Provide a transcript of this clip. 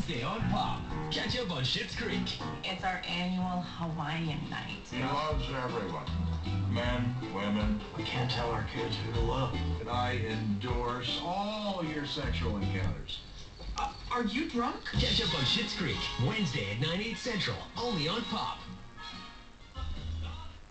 Wednesday on Pop. Catch up on Schitt's Creek. It's our annual Hawaiian night. He loves everyone. Men, women. We can't tell our kids who to love. And I endorse all your sexual encounters. Uh, are you drunk? Catch up on Schitt's Creek. Wednesday at 9, 8 central. Only on Pop.